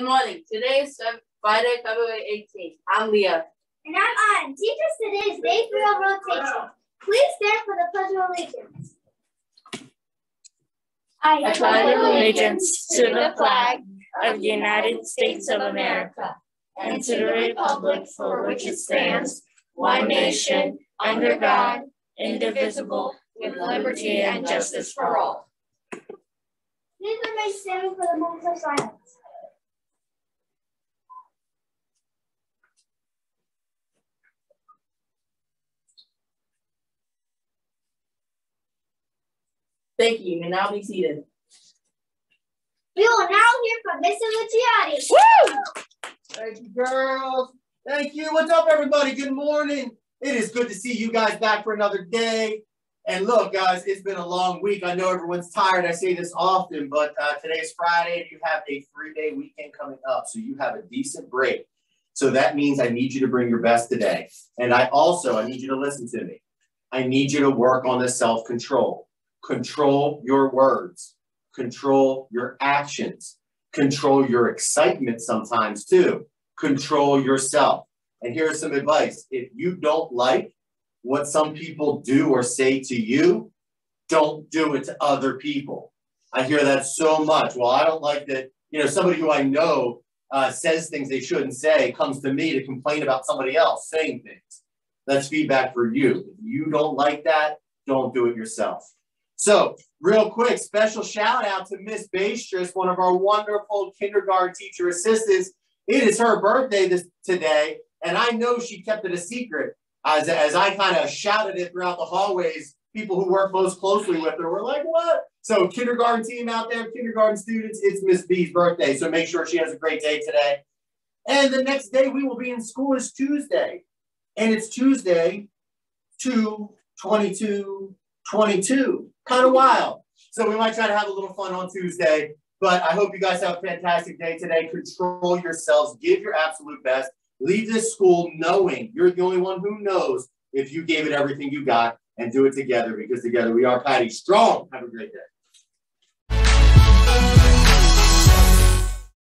Good morning. Today is Friday, February 18th. I'm Leah. And I'm Ann. Teachers, today is day three of rotation. Please stand for the Pledge of Allegiance. I pledge allegiance to the flag of the United States of America and to the republic for which it stands, one nation, under God, indivisible, with liberty and justice for all. Please remain standing for the moment of silence. Thank you. And may now be seated. We will now hear from Mr. Luciani. Woo! Thank you, girls. Thank you. What's up, everybody? Good morning. It is good to see you guys back for another day. And look, guys, it's been a long week. I know everyone's tired. I say this often, but uh, today's Friday and you have a three-day weekend coming up. So you have a decent break. So that means I need you to bring your best today. And I also, I need you to listen to me. I need you to work on the self-control. Control your words, control your actions, control your excitement sometimes too, control yourself. And here's some advice if you don't like what some people do or say to you, don't do it to other people. I hear that so much. Well, I don't like that, you know, somebody who I know uh, says things they shouldn't say comes to me to complain about somebody else saying things. That's feedback for you. If you don't like that, don't do it yourself. So, real quick, special shout out to Miss Bastress, one of our wonderful kindergarten teacher assistants. It is her birthday this today, and I know she kept it a secret. As, as I kind of shouted it throughout the hallways, people who work most closely with her were like, what? So, kindergarten team out there, kindergarten students, it's Miss B's birthday. So, make sure she has a great day today. And the next day we will be in school is Tuesday. And it's Tuesday, 2 22 22 kind of wild. So we might try to have a little fun on Tuesday. But I hope you guys have a fantastic day today. Control yourselves. Give your absolute best. Leave this school knowing you're the only one who knows if you gave it everything you got and do it together because together we are Pattie strong. Have a great day.